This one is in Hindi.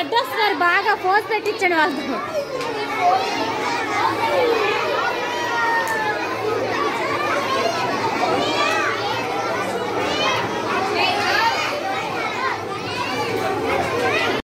हेडर्स बोज पेट